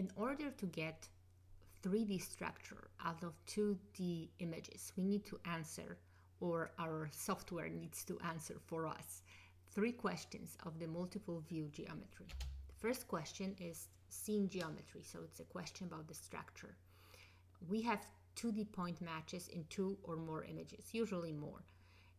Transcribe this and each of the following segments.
In order to get 3D structure out of 2D images, we need to answer, or our software needs to answer for us, three questions of the multiple view geometry. The first question is scene geometry, so it's a question about the structure. We have 2D point matches in two or more images, usually more.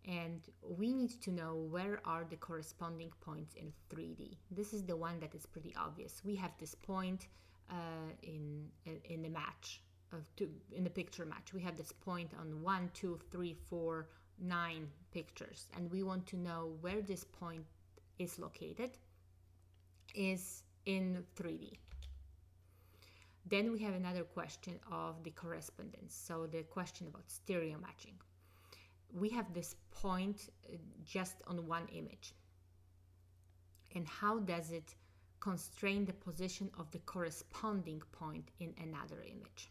And we need to know where are the corresponding points in 3D. This is the one that is pretty obvious. We have this point uh, in, in the match, of two, in the picture match. We have this point on one, two, three, four, nine pictures. And we want to know where this point is located is in 3D. Then we have another question of the correspondence. So the question about stereo matching. We have this point uh, just on one image. And how does it constrain the position of the corresponding point in another image?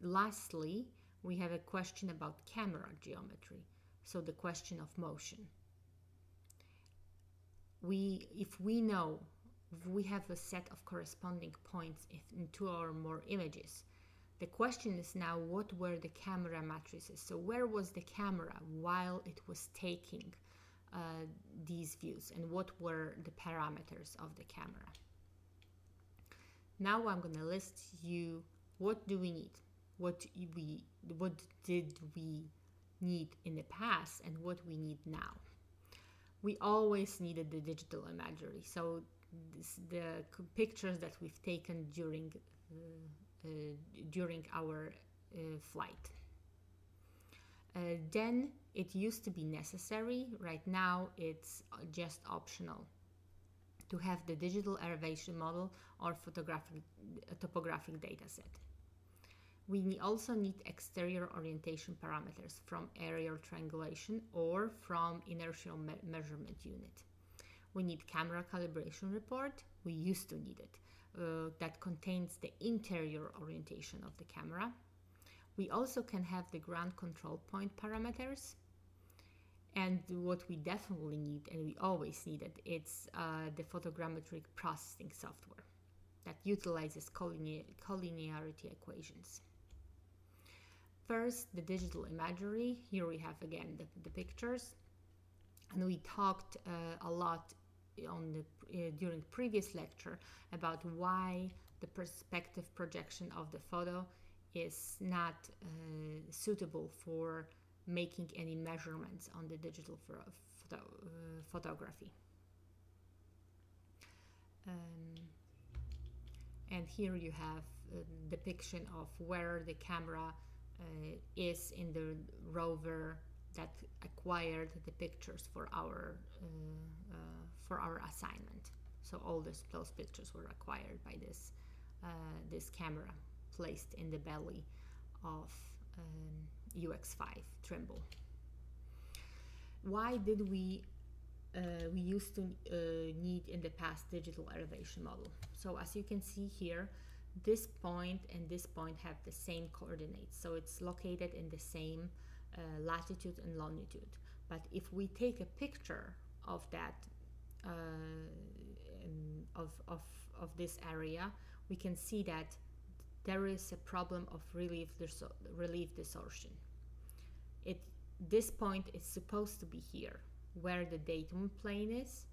Lastly, we have a question about camera geometry. So the question of motion. We, if we know we have a set of corresponding points in two or more images. The question is now what were the camera matrices? So where was the camera while it was taking uh, these views and what were the parameters of the camera? Now I'm going to list you what do we need? What we what did we need in the past and what we need now? We always needed the digital imagery. So this, the pictures that we've taken during uh, uh, during our uh, flight. Uh, then it used to be necessary. Right now, it's uh, just optional to have the digital elevation model or photographic uh, topographic data set. We also need exterior orientation parameters from aerial triangulation or from inertial me measurement unit. We need camera calibration report. We used to need it. Uh, that contains the interior orientation of the camera. We also can have the ground control point parameters. And what we definitely need, and we always need it, it's uh, the photogrammetric processing software that utilizes collinearity equations. First, the digital imagery. Here we have again the, the pictures. And we talked uh, a lot on the uh, during previous lecture about why the perspective projection of the photo is not uh, suitable for making any measurements on the digital photo, uh, photography. Um, and here you have a depiction of where the camera uh, is in the rover that acquired the pictures for our uh, uh, for our assignment. So all this, those pictures were acquired by this, uh, this camera placed in the belly of um, UX5 Trimble. Why did we uh, we used to uh, need in the past digital elevation model. So as you can see here, this point and this point have the same coordinates. So it's located in the same uh, latitude and longitude. But if we take a picture of that uh, of, of, of this area, we can see that there is a problem of relief, relief distortion. It, this point is supposed to be here, where the datum plane is,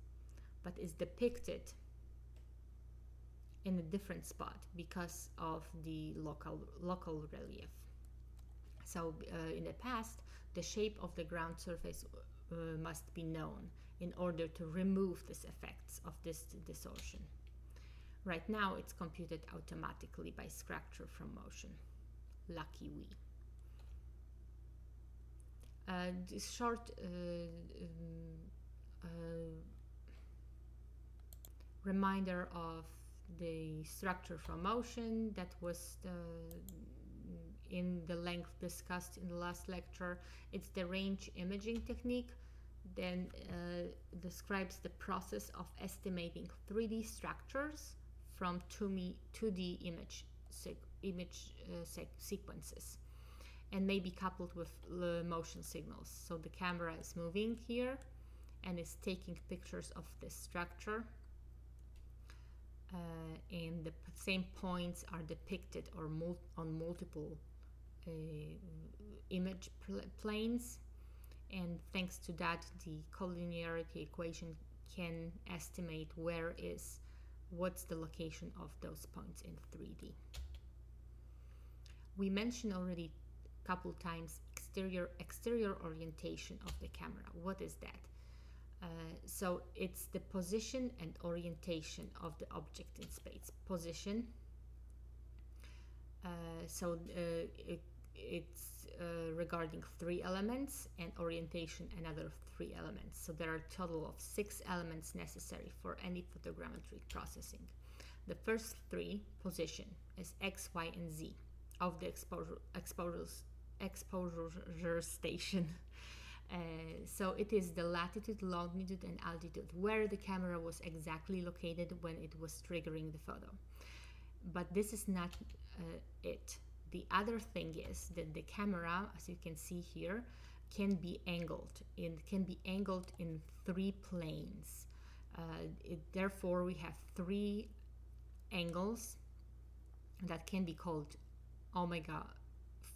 but is depicted in a different spot because of the local, local relief. So uh, in the past, the shape of the ground surface uh, must be known in order to remove these effects of this distortion. Right now it's computed automatically by structure from motion. Lucky we. Uh, this short uh, um, uh, reminder of the structure from motion that was the, in the length discussed in the last lecture. It's the range imaging technique then uh, describes the process of estimating 3D structures from 2D image, image uh, sequences and may be coupled with the motion signals. So the camera is moving here and is taking pictures of this structure uh, and the same points are depicted or mul on multiple uh, image pl planes and thanks to that the collinearity equation can estimate where is what's the location of those points in 3D. We mentioned already a couple times exterior exterior orientation of the camera. What is that? Uh, so it's the position and orientation of the object in space. Position. Uh, so uh, it, it's uh, regarding three elements and orientation another three elements. So there are a total of six elements necessary for any photogrammetry processing. The first three, position, is X, Y, and Z of the exposure, exposures, exposure station. Uh, so it is the latitude, longitude, and altitude where the camera was exactly located when it was triggering the photo. But this is not uh, it. The other thing is that the camera, as you can see here, can be angled. It can be angled in three planes. Uh, it, therefore, we have three angles that can be called omega,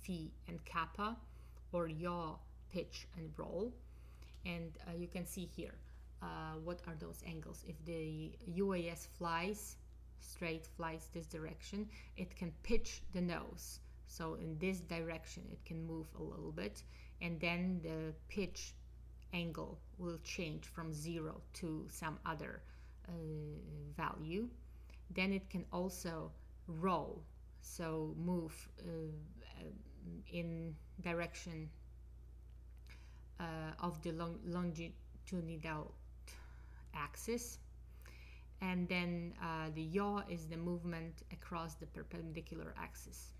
phi, and kappa, or yaw, pitch, and roll. And uh, you can see here uh, what are those angles. If the UAS flies straight, flies this direction, it can pitch the nose. So in this direction, it can move a little bit, and then the pitch angle will change from zero to some other uh, value. Then it can also roll, so move uh, in direction uh, of the long longitudinal axis and then uh, the yaw is the movement across the perpendicular axis.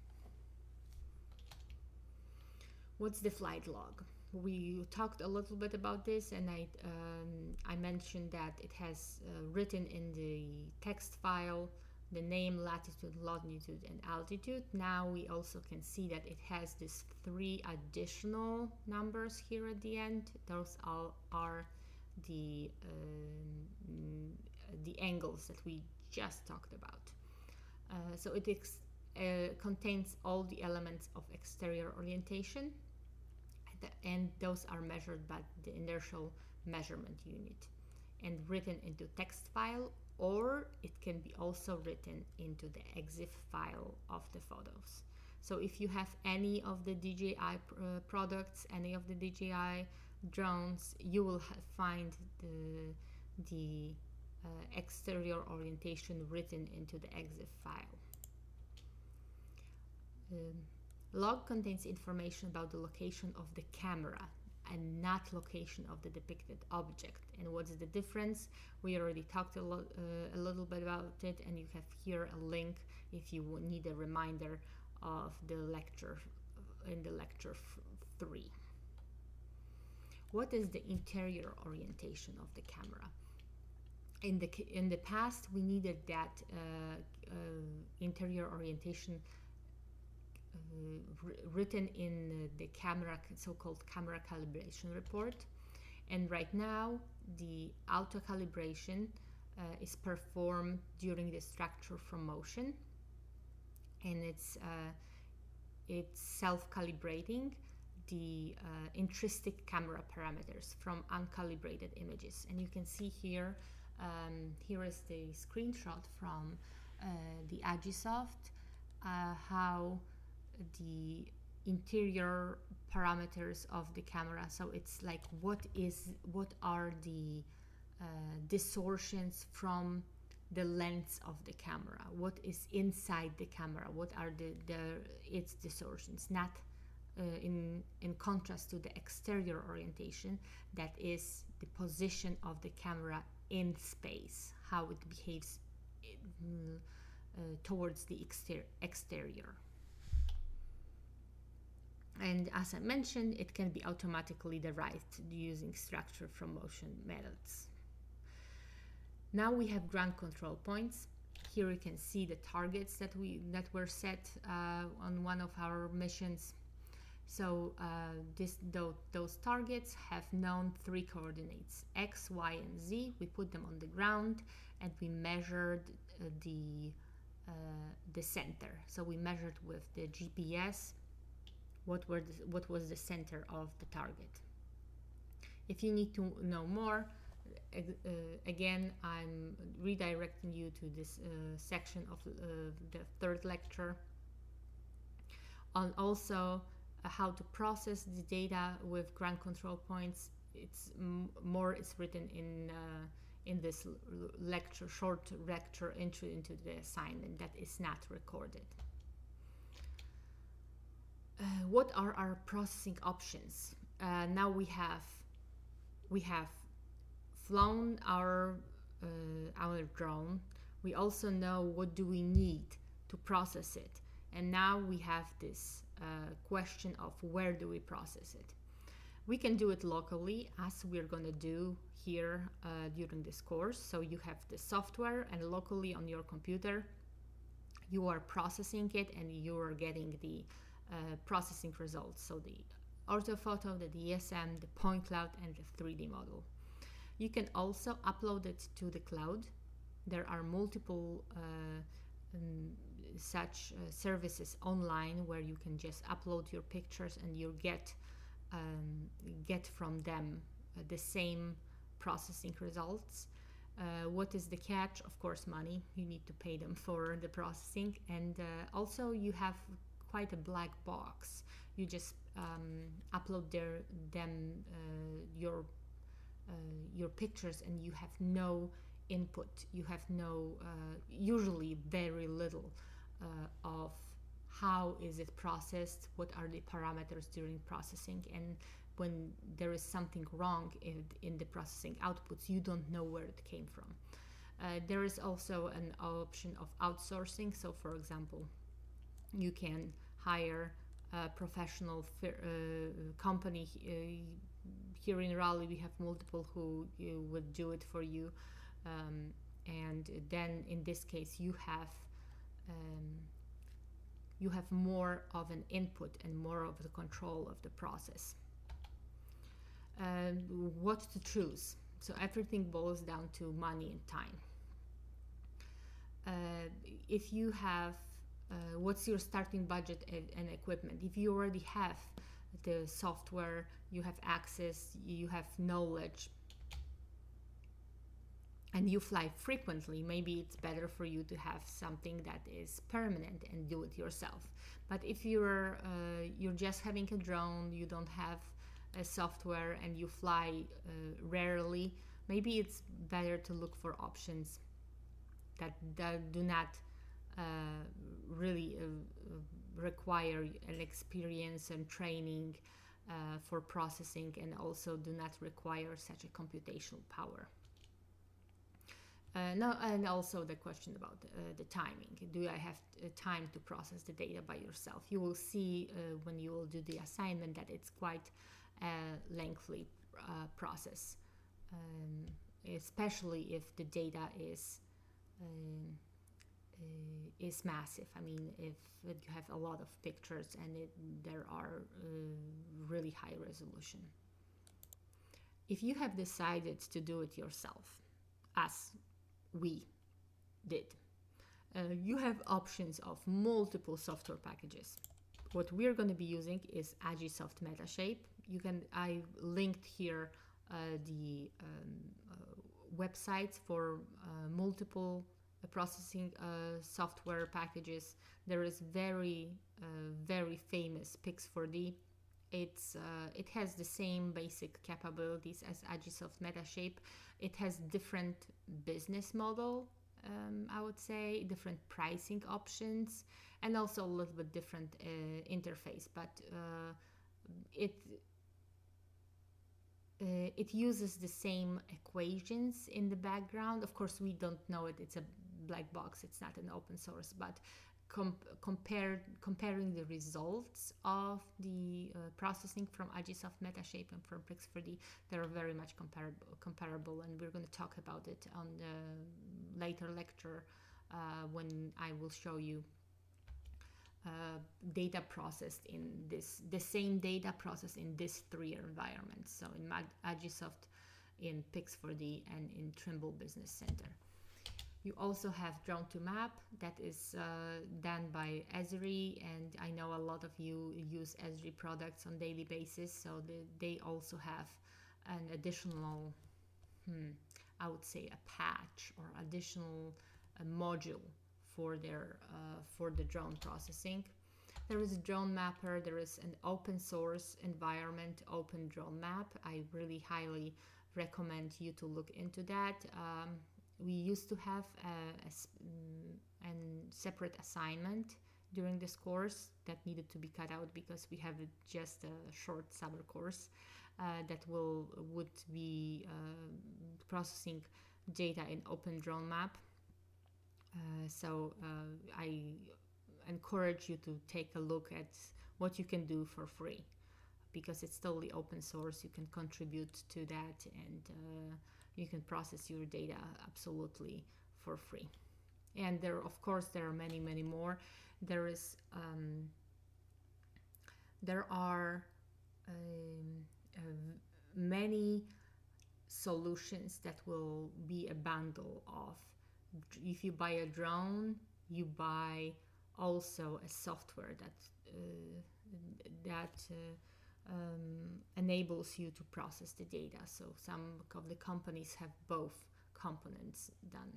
What's the flight log? We talked a little bit about this and I, um, I mentioned that it has uh, written in the text file the name, latitude, longitude, and altitude. Now we also can see that it has these three additional numbers here at the end. Those all are the, um, the angles that we just talked about. Uh, so it uh, contains all the elements of exterior orientation and those are measured by the inertial measurement unit and written into text file or it can be also written into the EXIF file of the photos. So if you have any of the DJI uh, products, any of the DJI drones, you will find the, the uh, exterior orientation written into the EXIF file. Um, log contains information about the location of the camera and not location of the depicted object. And what's the difference? We already talked a, lo- uh, a little bit about it, and you have here a link if you need a reminder of the lecture in the lecture f- three. What is the interior orientation of the camera? In the in the past, we needed that uh, uh, interior orientation written in the camera, so-called camera calibration report. And right now, the auto calibration uh, is performed during the structure from motion, and it's uh, it's self-calibrating the uh, intrinsic camera parameters from uncalibrated images. And you can see here, um, here is the screenshot from uh, the Agisoft, uh, how the interior parameters of the camera. So it's like what is what are the uh, distortions from the lens of the camera? What is inside the camera? What are the, the its distortions? Not uh, in in contrast to the exterior orientation that is the position of the camera in space how it behaves uh, towards the exter- exterior and as I mentioned, it can be automatically derived using structure from motion methods. Now we have ground control points. Here you can see the targets that we that were set uh, on one of our missions. So uh, this, those, those targets have known three coordinates, x, y, and z. We put them on the ground and we measured uh, the uh, the center. So we measured with the GPS what were the, what was the center of the target. If you need to know more, uh, again, I'm redirecting you to this uh, section of uh, the third lecture on also how to process the data with ground control points. It's more is written in uh, in this lecture, short lecture entry into the assignment that is not recorded. Uh, what are our processing options? Uh, now we have we have flown our uh, our drone. We also know what do we need to process it, and now we have this question of where do we process it. We can do it locally, as we're going to do here uh, during this course. So you have the software and locally on your computer, you are processing it and you are getting the uh, processing results. So the orthophoto, the DSM, the point cloud, and the 3D model. You can also upload it to the cloud. There are multiple uh, um, such uh, services online where you can just upload your pictures and you get um, get from them uh, the same processing results. Uh, what is the catch? Of course, money. You need to pay them for the processing, and uh, also you have quite a black box. You just um, upload their them uh, your uh, your pictures, and you have no input. You have no uh, usually very little of how is it processed, what are the parameters during processing, and when there is something wrong in, in the processing outputs, you don't know where it came from. Uh, there is also an option of outsourcing. So, for example, you can hire a professional uh, company. Uh, here in Raleigh, we have multiple who would do it for you. Um, and then in this case, you have um, you have more of an input and more of the control of the process. And what to choose? So everything boils down to money and time. Uh, if you have, uh, what's your starting budget and, and equipment? If you already have the software, you have access, you have knowledge, and you fly frequently, maybe it's better for you to have something that is permanent and do it yourself. But if you're uh, you're just having a drone, you don't have a software, and you fly uh, rarely, maybe it's better to look for options that, that do not uh, really uh, require an experience and training uh, for processing, and also do not require such a computational power. Uh, no, and also the question about uh, the timing. Do I have uh, time to process the data by yourself? You will see uh, when you will do the assignment that it's quite a lengthy uh, process, um, especially if the data is um, uh, is massive. I mean, if you have a lot of pictures and it, there are really high resolution. If you have decided to do it yourself, as we did. Uh, you have options of multiple software packages. What we're going to be using is Agisoft Metashape. You can I linked here uh, the um, uh, websites for uh, multiple uh, processing uh, software packages. There is very very famous Pix4D. It's it has the same basic capabilities as Agisoft Metashape. It has different business model, um, I would say, different pricing options, and also a little bit different uh, interface. But uh, it uh, it uses the same equations in the background. Of course, we don't know it; it's a black box. It's not an open source, but comp- compared comparing the results of the uh, processing from Agisoft Metashape and from Pix4D, they're very much comparable, comparable, and we're going to talk about it on the later lecture uh, when I will show you uh, data processed in this the same data processed in these three environments. So in Agisoft, in Pix4D, and in Trimble Business Center. You also have Drone2Map that is uh, done by Esri, and I know a lot of you use Esri products on daily basis, so the, they also have an additional, hmm, I would say, a patch or additional module for their uh, for the drone processing. There is a drone mapper. There is an open source environment, OpenDroneMap. I really highly recommend you to look into that. Um, we used to have a, a, mm, a, separate assignment during this course that needed to be cut out because we have just a short summer course uh, that will would be uh, processing data in OpenDroneMap. Uh, so uh, I encourage you to take a look at what you can do for free because it's totally open source. You can contribute to that and uh, you can process your data absolutely for free. And there, of course, there are many, many more. There is, um, there are um, uh, many solutions that will be a bundle of. If you buy a drone, you buy also a software that uh, that uh, um, enables you to process the data. So some of the companies have both components done.